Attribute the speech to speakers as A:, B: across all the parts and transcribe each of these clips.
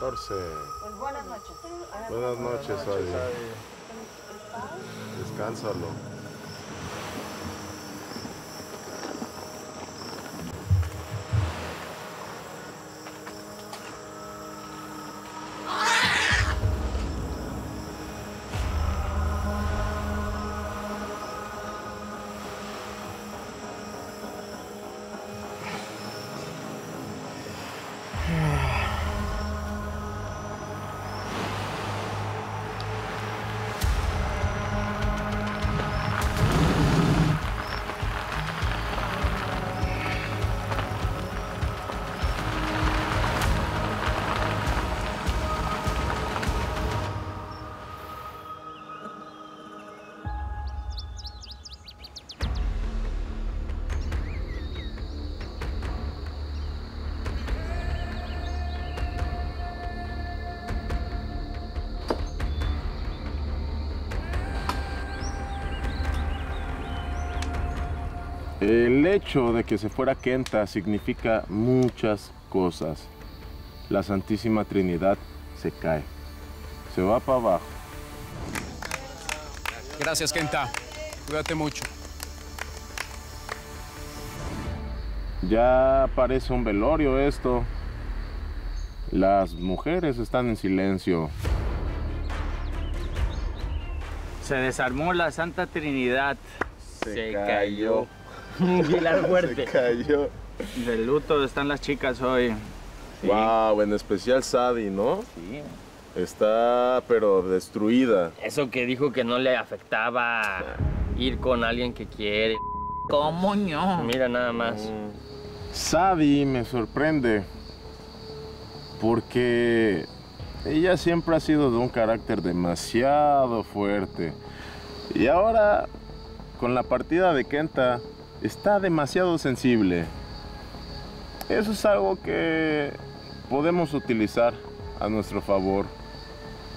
A: 14.
B: Pues buenas noches.
A: Buenas noches, Adi. Descánsalo. El hecho de que se fuera Kenta significa muchas cosas. La Santísima Trinidad se cae. Se va para abajo.
C: Gracias, Kenta. Cuídate mucho.
A: Ya parece un velorio esto. Las mujeres están en silencio.
D: Se desarmó la Santa Trinidad.
A: Se cayó.
D: Pilar fuerte.
A: Se cayó.
D: De luto están las chicas hoy. Sí.
A: Wow, en especial Sadie, ¿no?
D: Sí.
A: Está, pero destruida.
E: Eso que dijo que no le afectaba ir con alguien que quiere.
D: ¿Cómo no?
E: Mira nada más.
A: Sadie me sorprende porque ella siempre ha sido de un carácter demasiado fuerte. Y ahora, con la partida de Kenta, está demasiado sensible. Eso es algo que podemos utilizar a nuestro favor,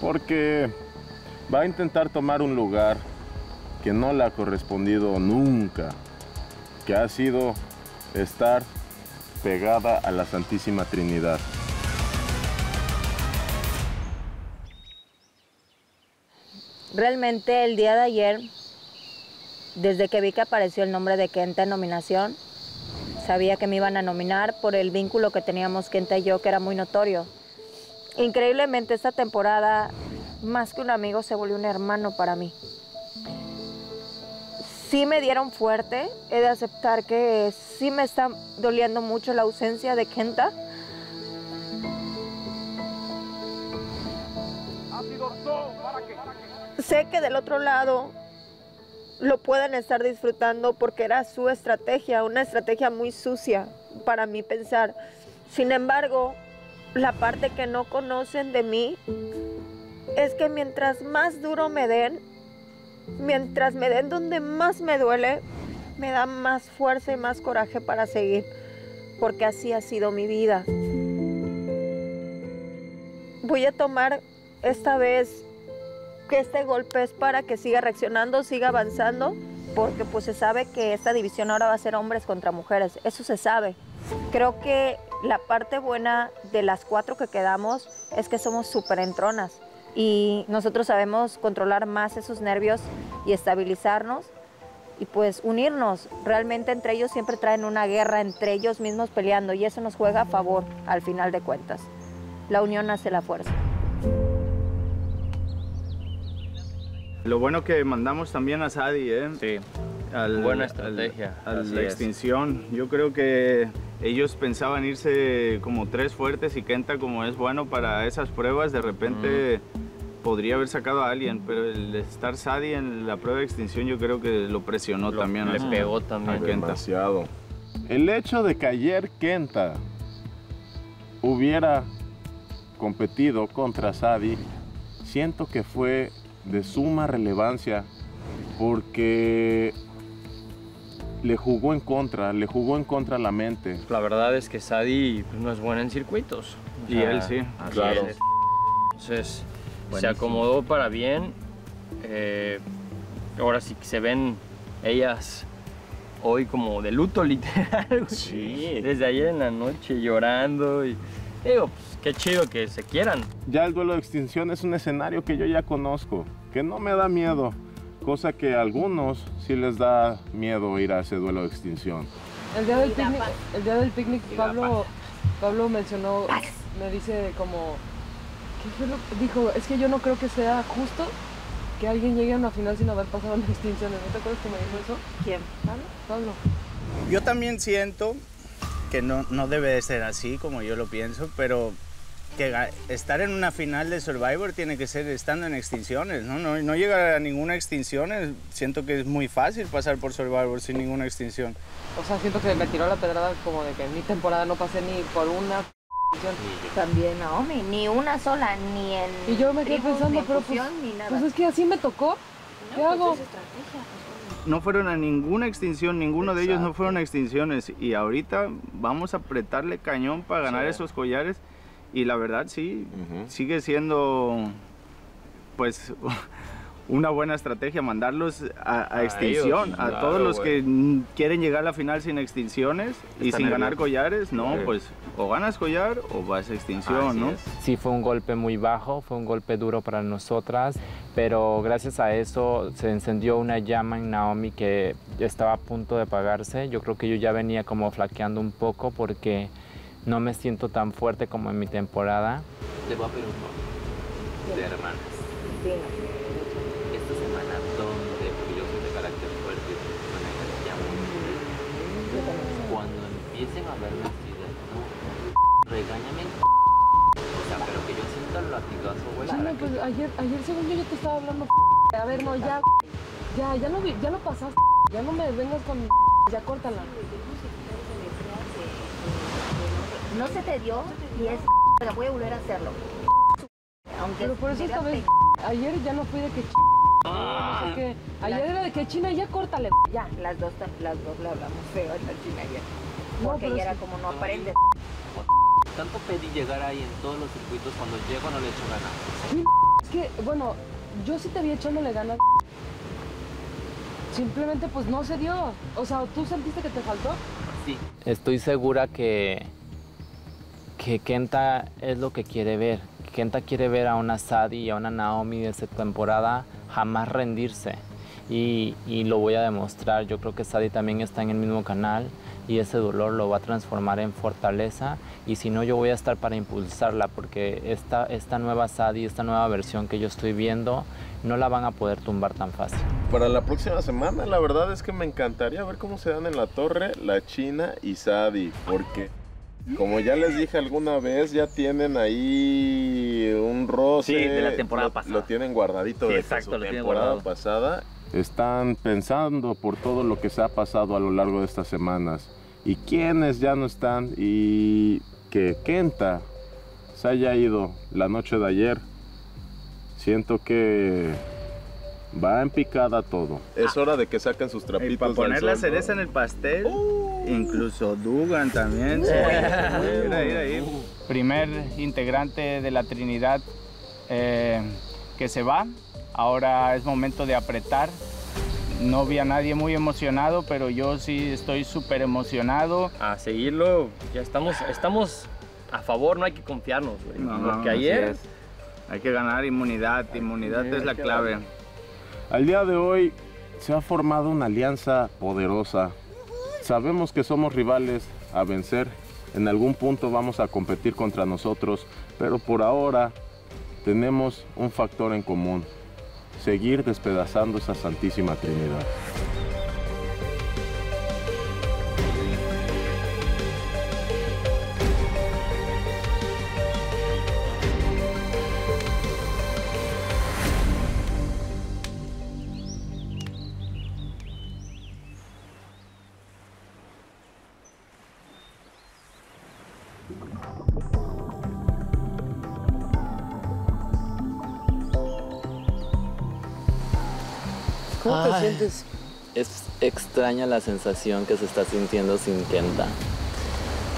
A: porque va a intentar tomar un lugar que no le ha correspondido nunca, que ha sido estar pegada a la Santísima Trinidad.
B: Realmente el día de ayer, desde que vi que apareció el nombre de Kenta en nominación, sabía que me iban a nominar por el vínculo que teníamos Kenta y yo, que era muy notorio. Increíblemente esta temporada, más que un amigo, se volvió un hermano para mí. Sí me dieron fuerte, he de aceptar que sí me está doliendo mucho la ausencia de Kenta. Sé que del otro lado lo pueden estar disfrutando porque era su estrategia, una estrategia muy sucia para mí pensar. Sin embargo, la parte que no conocen de mí es que mientras más duro me den, mientras me den donde más me duele, me da más fuerza y más coraje para seguir, porque así ha sido mi vida. Voy a tomar esta vez que este golpe es para que siga reaccionando, siga avanzando, porque pues se sabe que esta división ahora va a ser hombres contra mujeres, eso se sabe. Creo que la parte buena de las cuatro que quedamos es que somos súper entronas y nosotros sabemos controlar más esos nervios y estabilizarnos y pues unirnos. Realmente entre ellos siempre traen una guerra entre ellos mismos peleando y eso nos juega a favor al final de cuentas. La unión hace la fuerza.
D: Lo bueno que mandamos también a Sadi, ¿eh?
E: Sí.
D: Al-
E: Buena
D: al-
E: estrategia,
D: A la
E: es.
D: extinción. Yo creo que ellos pensaban irse como tres fuertes y Kenta como es bueno para esas pruebas, de repente podría haber sacado a alguien, pero el estar Sadi en la prueba de extinción yo creo que lo presionó
E: Lo-
D: también.
E: le
D: a-
E: pegó
D: a
E: también.
D: Kenta.
A: Demasiado. El hecho de que ayer Kenta hubiera competido contra Sadi, siento que fue de suma relevancia porque le jugó en contra, le jugó en contra la mente.
E: La verdad es que Sadi pues, no es buena en circuitos. O
D: Y él sí,
E: así
A: claro.
E: es. Entonces, se acomodó para bien. Eh, ahora sí que se ven ellas hoy como de luto literal.
A: Sí.
E: Desde ayer en la noche llorando y Digo, pues qué chido que se quieran.
A: Ya el duelo de extinción es un escenario que yo ya conozco, que no me da miedo, cosa que a algunos sí les da miedo ir a ese duelo de extinción.
F: El día del picnic, el día del picnic Pablo, Pablo mencionó, me dice como, ¿qué fue lo que dijo? Es que yo no creo que sea justo que alguien llegue a una final sin haber pasado las extinciones. ¿No te acuerdas que me dijo eso?
B: ¿Quién?
F: Pablo. Pablo.
D: Yo también siento que no, no debe de ser así como yo lo pienso, pero que estar en una final de Survivor tiene que ser estando en extinciones, ¿no? No, no llegar a ninguna extinción, es- siento que es muy fácil pasar por Survivor sin ninguna extinción.
F: O sea, siento que me tiró la pedrada como de que en mi temporada no pasé ni por una extinción.
B: También Naomi, ni una sola, ni en
F: Y yo me quedé pensando,
B: ni
F: pero pues,
B: ni nada.
F: pues es que así me tocó. ¿Qué hago?
D: No fueron a ninguna extinción, ninguno de ellos no fueron a extinciones. Y ahorita vamos a apretarle cañón para ganar
E: Sí.
D: esos collares. Y la verdad sí, sigue siendo pues una buena estrategia mandarlos a, a
E: A
D: extinción,
E: ellos,
D: a
E: claro,
D: todos los que quieren llegar a la final sin extinciones y
E: Están
D: sin ganar collares, no,
E: Sí.
D: pues o ganas collar o vas a extinción,
E: Así
D: ¿no?
E: es.
G: Sí, fue un golpe muy bajo, fue un golpe duro para nosotras, pero gracias a eso se encendió una llama en Naomi que estaba a punto de apagarse. Yo creo que yo ya venía como flaqueando un poco porque no me siento tan fuerte como en mi temporada.
H: Te voy a pedir un favor. De hermanas. Esta semana, donde, porque yo soy de carácter fuerte, con energía muy fuerte. Cuando empiecen a verme así de no, regáñame. O sea, pero que yo sienta el latigazo, güey.
F: Pues
H: que-
F: ayer, ayer según yo, yo te estaba hablando. A ver, no, ya, ya, ya lo, vi- ya lo pasaste. Ya no me vengas con. Ya córtala.
B: No se te dio y es pero voy a volver a hacerlo. Aunque
F: Pero por eso esta vez, ayer ya no fui de que. ch-
H: Ah.
F: no sé qué. Ayer era de que China, ya córtale, ya.
B: las dos las dos le hablamos feo a la china ayer.
F: No,
B: Porque ella
F: es
B: era como no aprendes.
H: Tanto pedí llegar ahí en todos los circuitos, cuando llego no le echo ganas.
F: Es que, bueno, yo sí te vi echándole ganas. Simplemente, pues no se dio. O sea, ¿tú sentiste que te faltó?
H: Sí,
G: Estoy segura que, que Kenta es lo que quiere ver. Kenta quiere ver a una Sadie y a una Naomi de esta temporada jamás rendirse. Y, y lo voy a demostrar. Yo creo que Sadie también está en el mismo canal y ese dolor lo va a transformar en fortaleza. Y si no, yo voy a estar para impulsarla porque esta, esta nueva Sadie, esta nueva versión que yo estoy viendo, no la van a poder tumbar tan fácil.
A: Para la próxima semana, la verdad es que me encantaría ver cómo se dan en la torre la China y Sadi, porque como ya les dije alguna vez, ya tienen ahí un roce.
H: Sí, de la temporada
A: lo,
H: pasada.
A: Lo tienen guardadito
H: Sí,
A: de
H: exacto,
A: su
H: lo tienen
A: temporada
H: guardado.
A: pasada. Están pensando por todo lo que se ha pasado a lo largo de estas semanas y quienes ya no están y que Kenta se haya ido la noche de ayer. Siento que va en picada todo. Es hora de que saquen sus
D: Y
A: trapitos
D: para
A: al
D: poner la cereza en el pastel, incluso Dugan también. sí.
A: Uh.
D: Mira, mira ahí. Primer integrante de la Trinidad eh, que se va. Ahora es momento de apretar. No vi a nadie muy emocionado, pero yo sí estoy súper emocionado.
E: A seguirlo, ya estamos, estamos a favor, no hay que confiarnos, güey.
D: No,
E: Porque ayer
D: es. Hay que ganar inmunidad. Inmunidad es la clave.
A: Al día de hoy se ha formado una alianza poderosa. Sabemos que somos rivales a vencer. En algún punto vamos a competir contra nosotros, pero por ahora tenemos un factor en común. Seguir despedazando esa Santísima Trinidad.
F: ¿Cómo te sientes?
G: Es extraña la sensación que se está sintiendo sin Kenta,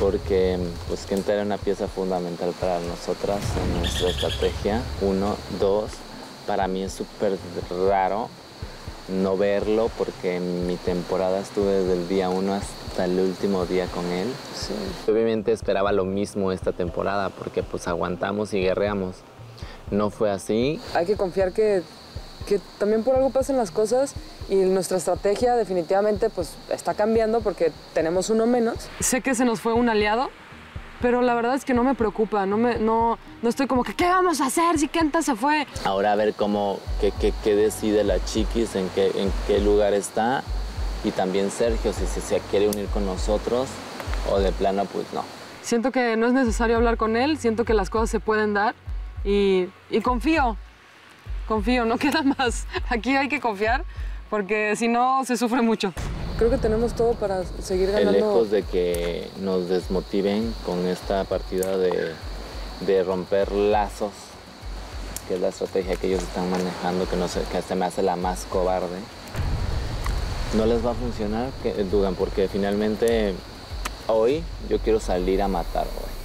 G: porque pues Kenta era una pieza fundamental para nosotras en nuestra estrategia. Uno, dos, para mí es súper raro no verlo porque en mi temporada estuve desde el día uno hasta
I: el último día con él. Obviamente esperaba lo mismo esta temporada porque pues aguantamos y guerreamos. No fue así.
J: Hay que confiar que, que también por algo pasan las cosas y nuestra estrategia definitivamente pues está cambiando porque tenemos uno menos. Sé que se nos fue un aliado, pero la verdad es que no me preocupa, no, me, no, no estoy como que ¿qué vamos a hacer si Kenta se fue?
I: Ahora a ver cómo, qué, qué- qué decide la chiquis, en qué, en qué lugar está. Y también Sergio, si, si se quiere unir con nosotros o de plano pues no.
J: Siento que no es necesario hablar con él, siento que las cosas se pueden dar y, y confío, confío, no queda más. Aquí hay que confiar porque si no se sufre mucho. Creo que tenemos todo para seguir
I: Eh, Lejos de que nos desmotiven con esta partida de, de romper lazos, que es la estrategia que ellos están manejando, que, no que se me hace la más cobarde, no les va a funcionar, que, Dugan, porque finalmente hoy yo quiero salir a matar hoy.